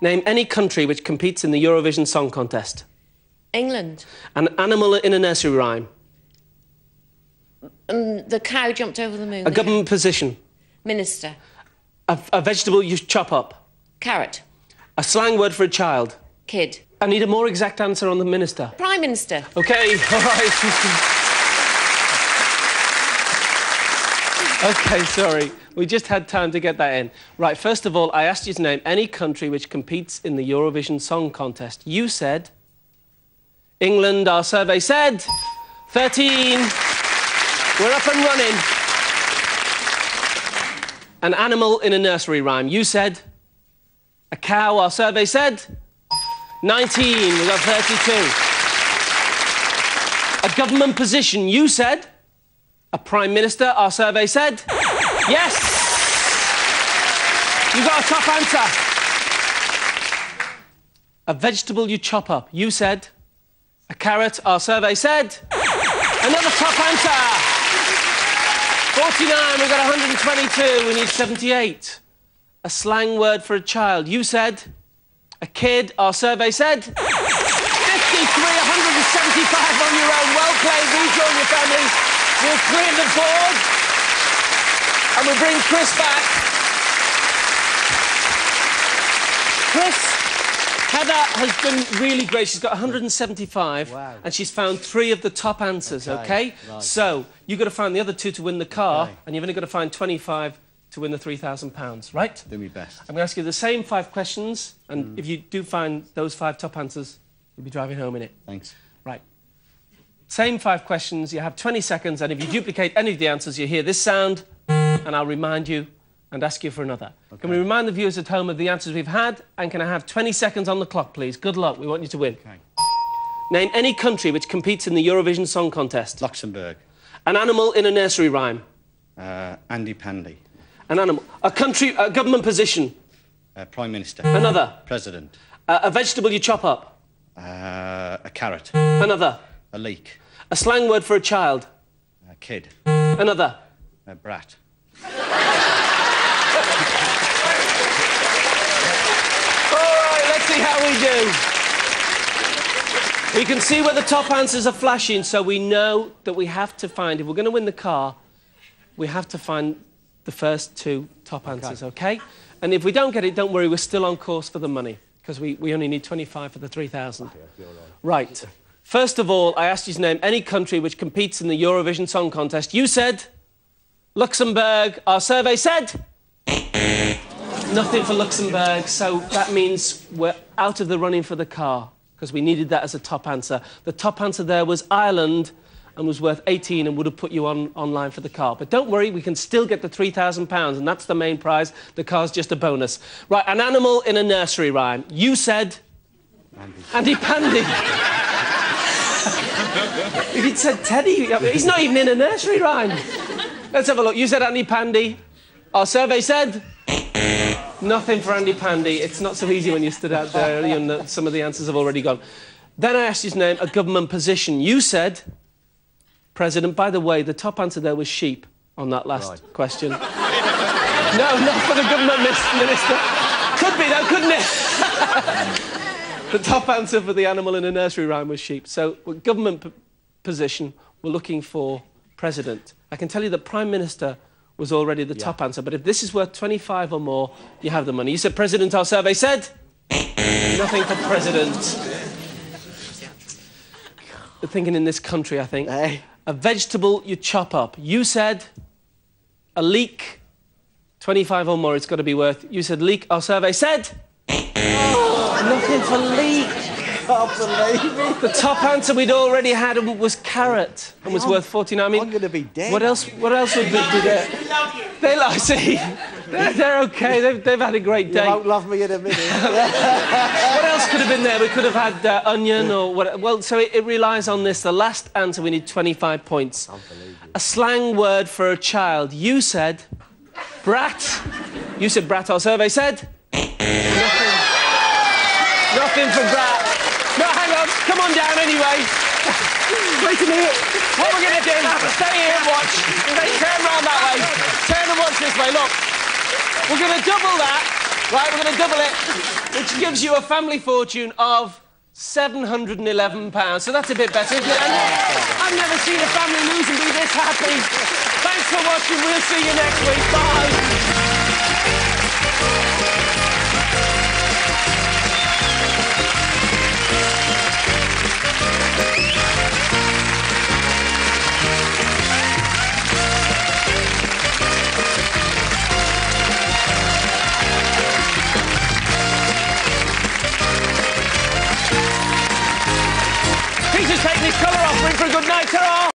Name any country which competes in the Eurovision Song Contest. England. An animal in a nursery rhyme. Um, the cow jumped over the moon. A government position. Minister. A, a vegetable you chop up. Carrot. A slang word for a child. Kid. I need a more exact answer on the minister. Prime Minister. Okay, all right. Okay, sorry. We just had time to get that in. Right, first of all, I asked you to name any country which competes in the Eurovision Song Contest. You said England, our survey said 13. We're up and running. An animal in a nursery rhyme. You said a cow, our survey said 19. We've got 32. A government position. You said a prime minister. Our survey said yes. You got a top answer. A vegetable you chop up. You said a carrot. Our survey said another top answer. 49. We've got 122. We need 78. A slang word for a child. You said a kid. Our survey said 53. 175 on your own. Well played. Rejoin your families. We're three the board. And we'll bring Chris back. Chris, Heather has been really great. She's got 175, Wow. and she's found three of the top answers, okay? Okay, right. So, you've got to find the other two to win the car, Okay. and you've only got to find 25 to win the £3,000, right? Do my best. I'm going to ask you the same five questions, and mm. if you do find those five top answers, you'll be driving home in it. Thanks. Right. Same five questions, you have 20 seconds, and if you duplicate any of the answers, you hear this sound, and I'll remind you and ask you for another. Can we remind the viewers at home of the answers we've had? And can I have 20 seconds on the clock, please? Good luck, we want you to win. Okay. Name any country which competes in the Eurovision Song Contest. Luxembourg. An animal in a nursery rhyme. Uh, Andy Pandy. An animal. A country, a government position. Uh, Prime Minister. Another. President. A, a vegetable you chop up. Uh, a carrot. Another. A leek. A slang word for a child. A kid. Another. A brat. All right, let's see how we do. We can see where the top answers are flashing, so we know that we have to find, if we're going to win the car, we have to find the first two top answers, okay? And if we don't get it, don't worry, we're still on course for the money, because we, we only need 25 for the 3,000. Right. First of all, I asked you to name any country which competes in the Eurovision Song Contest. You said Luxembourg. Our survey said Nothing for Luxembourg, so that means we're out of the running for the car because we needed that as a top answer. The top answer there was Ireland and was worth 18 and would have put you on online for the car. But don't worry, we can still get the 3,000 pounds and that's the main prize. The car's just a bonus. Right, an animal in a nursery rhyme. You said Andy Pandy. if you'd said Teddy, he's not even in a nursery rhyme. Let's have a look. You said Andy Pandy. Our survey said Nothing for Andy Pandy. It's not so easy when you stood out there and some of the answers have already gone. Then I asked his name, a government position. You said President. By the way, the top answer there was sheep on that last question. no, not for the government minister. Could be, though, couldn't it? the top answer for the animal in a nursery rhyme was sheep. So, government position, we're looking for president. I can tell you the prime minister was already the top answer, but if this is worth 25 or more, you have the money. You said president, our survey said? Nothing for president. Thinking in this country, I think. Hey. A vegetable you chop up. You said a leek, 25 or more, it's got to be worth. You said leek, our survey said? Nothing for leek. Can't believe it. The top answer we'd already had was carrot and was worth 49. I mean, I'm gonna be dead. What else, what else would be there? They like, see, they're, they're okay. They've, they've had a great You day. won't love me in a minute. What else could have been there? We could have had uh, onion or what? Well, so it, it relies on this. The last answer, we need 25 points. A slang word for a child. You said brat. You said brat. Our survey said nothing. Nothing for brat. No, hang on. Come on down anyway. Wait a minute. What we're going to do? Stay here and watch. Turn round that way. Turn and watch this way. Look. We're going to double that. Right, we're going to double it, which gives you a family fortune of £711. So that's a bit better, isn't it? And I've never seen a family lose and be this happy. Thanks for watching. We'll see you next week. Bye. For a good night. ta